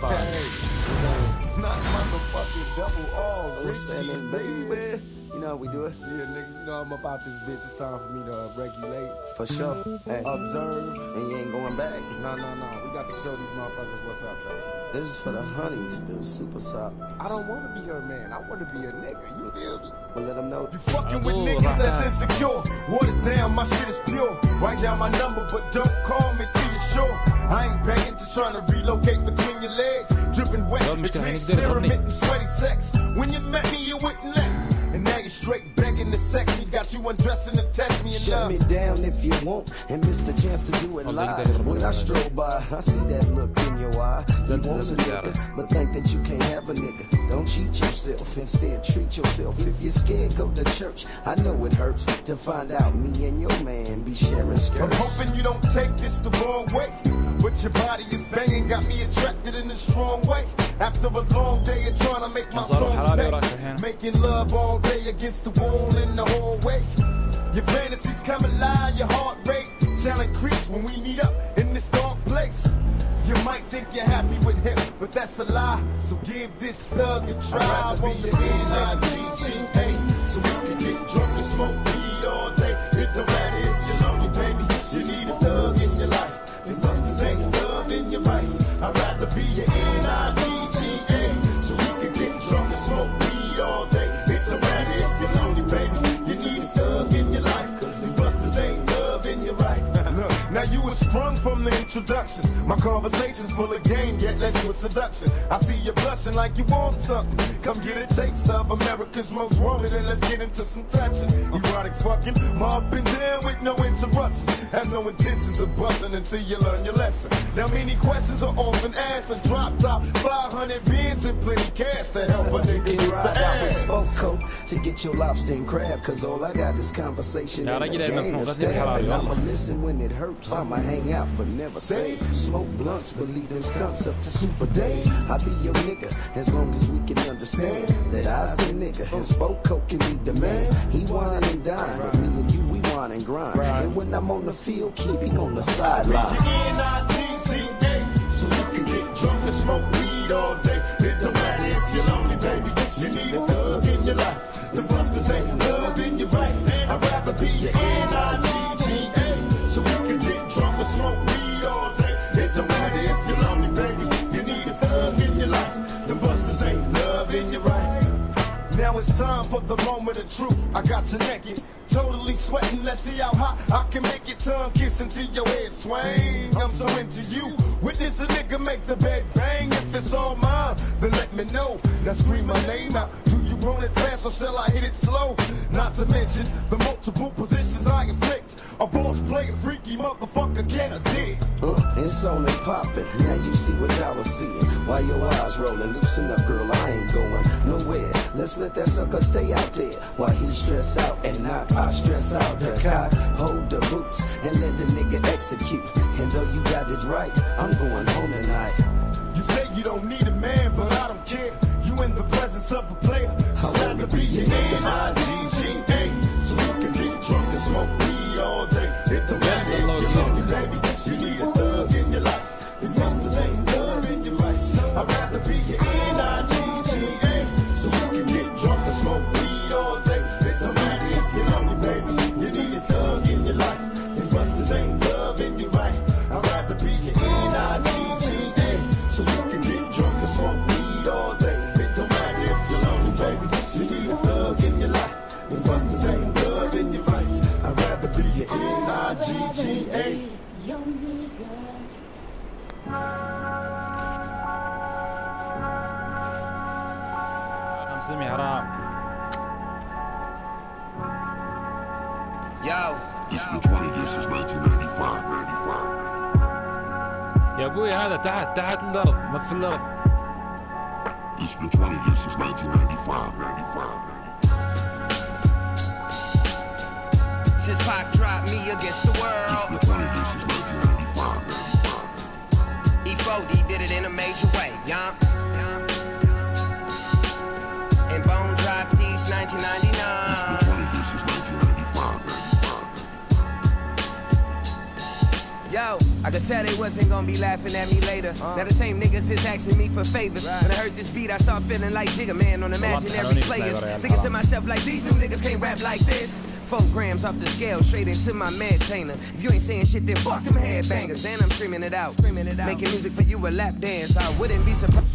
Hey, not motherfucking double all, Richie, baby? You know how we do it? Yeah, nigga, you know I'm about this bitch. It's time for me to uh, regulate, For sure. Hey, observe. and you ain't going back. No, no, no. We got to show these motherfuckers what's up, though. This is for the honeys, the super sop. I don't want to be her man. I want to be a nigga. You feel me? Well, let them know. You fucking with niggas that's insecure. Water down, my shit is pure. Write down my number, but don't call me sure. I ain't begging, just trying to relocate between your legs. Dripping wet, Well, it's an did it, experiment in sweaty sex. When you met me, you wouldn't let me. And now you're straight begging to sex me. Got you undressing to test me and Shut love. me down if you want and miss the chance to do it Oh, live. look at that. When I stroll by, I see that look in your eye. You That's- want a nigga, but think that you can't have a nigga. Don't cheat yourself, instead treat yourself. If you're scared, go to church. I know it hurts to find out me and your man be sharing skirts. I'm hoping you don't take this the wrong way. But your body is banging, got me attracted in a strong way. After a long day of trying to make my songs make Making love all day against the wall in the hallway. Your fantasies come alive, your heart rate shall increase when we meet up in this dark place. You might think you're happy with him, but that's a lie. So give this thug a try. Won't you be right. Now you were sprung from the introduction. My conversation's full of game, yet let's with seduction. I see you blushing like you want something. Come get a taste of America's most wanted, and let's get into some touching. Erotic fucking, mob and down with no interruptions. Have no intentions of busting until you learn your lesson. Now many questions are often asked, A drop top, 500 bins and plenty cash to help a nigga get the ass. To get your lobster and crab, cause all I got is conversation. And the game to stay, and I'ma listen when it hurts. I'ma hang out but never say. Smoke blunts, believe them stunts up to Super Day. I be your nigga as long as we can understand that I's the nigga and Spoke coke can be the man. He whining and dine, but me and you we whine and grind. And when I'm on the field, keep him on the sideline. So you can get drunk and smoke weed all day. Now it's time for the moment of truth. I got you naked, totally sweating. Let's see how hot I can make your tongue kiss until your head swing. I'm so into you. Witness a nigga make the bed bang. If it's all mine, then let me know. Now scream my name out. Do want it fast or shall I hit it slow? Not to mention the multiple positions I inflict. A boss player, freaky motherfucker, can I dig? Uh, it's on and poppin'. Now you see what I was seeing. While your eyes rollin', loosen up, girl. I ain't going nowhere. Let's let that sucker stay out there while he stress out and not I stress out. The cock, hold the boots and let the nigga execute. And though you got it right, I'm going home tonight. N-I-G-G-A. Yo, nigga. سمي حرام Yo, It's been 20 years since 1995, 95. يا ابوي هذا تحت تحت الارض ما في الارض It's been 20 years since 1995, 95. Since Pac dropped me against the world. E40 did it in a major way. And Bone dropped these 1999. Yo. I could tell they wasn't gonna be laughing at me later. Uh. Now the same niggas is asking me for favors. Right. When I heard this beat, I start feeling like Jigga Man on imaginary players. Thinking to myself like these new niggas can't rap like this. Four grams off the scale, straight into my maintainer. If you ain't saying shit, then fuck them headbangers. And I'm screaming it out, screaming it out. Making music for you a lap dance. I wouldn't be surprised.